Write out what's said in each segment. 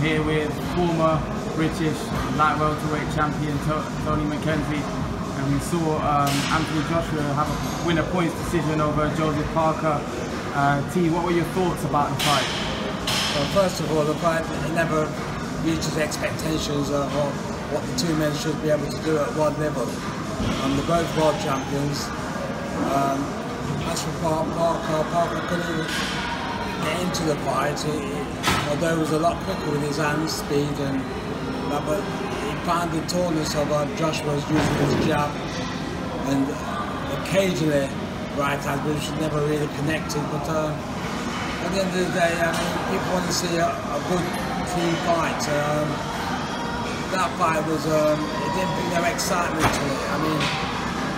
here with former British light welterweight champion Tony McKenzie. And we saw um, Anthony Joshua have a, win a points decision over Joseph Parker. Uh, T, what were your thoughts about the fight? Well, first of all, the fight never reaches expectations of what the two men should be able to do at one level. Um, they're both world champions. Um, as for Parker, Parker couldn't get into the fight. He, although he was a lot quicker with his hands, speed, and but he found the tallness of uh, Joshua's using his jab and occasionally right hand, which never really connected. But uh, at the end of the day, I mean, people want to see a, a good team fight. Um, that fight was, um, it didn't bring no excitement to it. I mean,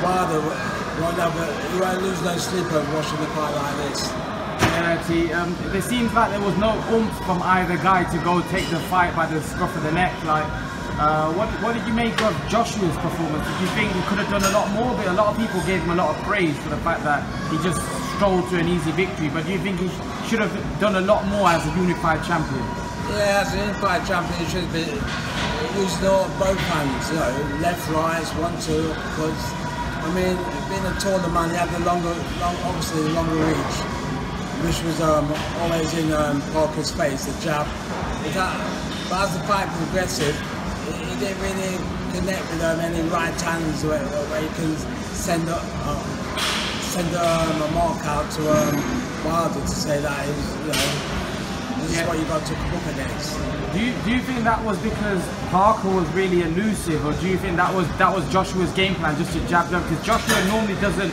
rather, you won't lose no sleep over watching the fight like this. Yeah, um, it seems like there was no oomph from either guy to go take the fight by the scruff of the neck. Like, uh, what, what did you make of Joshua's performance? Did you think he could have done a lot more? But a lot of people gave him a lot of praise for the fact that he just strolled to an easy victory. But do you think he should have done a lot more as a unified champion? Yeah, as a unified champion, he should be using all both hands, you know, left, right, one, two, because I mean, being a taller man, he had the longer, long, obviously the longer reach, which was um, always in um, Parker's face, the jab. But, as the fight progressive, he, didn't really connect with um, any right hands where, where he can send a, uh, send um, a mark out to um, Wilder to say that he's, you know, this yeah. is what you got to look against. Do you do you think that was because Parker was really elusive, or do you think that was that was Joshua's game plan just to jab them? Because Joshua normally doesn't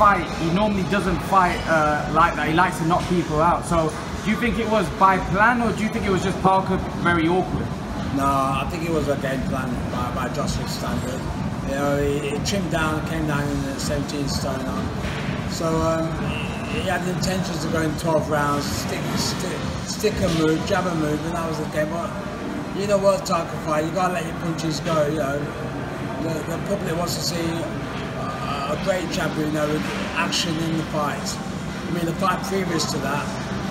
fight. He normally doesn't fight uh, like that. He likes to knock people out. So do you think it was by plan, or do you think it was just Parker very awkward? No, I think it was a game plan by, by Joshua's standard. You know, he, he trimmed down, came down in the 17 stone on. So um, he had the intentions of going 12 rounds, stick, stick, stick a move, jab a move, and that was the game. But you know what, Tarka fight, you gotta let your punches go. You know, the, the public wants to see a, a, great champion, you know, with action in the fight. I mean, the fight previous to that,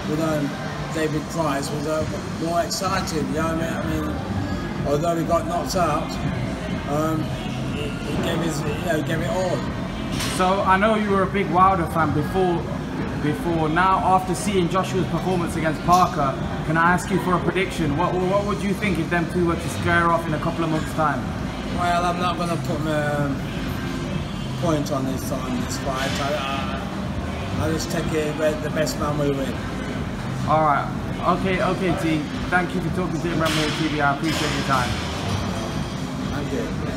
with um, David Price, was uh, more exciting. You know what I mean? I mean, although he got knocked out, um, he, he gave his, you know, gave it all. So I know you were a big Wilder fan before before. Now, after seeing Joshua's performance against Parker, can I ask you for a prediction? What, what would you think if them two were to square off in a couple of months' time? Well, I'm not going to put my um, point on this on this fight. I, I, I just take it the best man will win. All right. Okay, okay, T. Thank you for talking to Rambo TV. I appreciate your time. Thank you.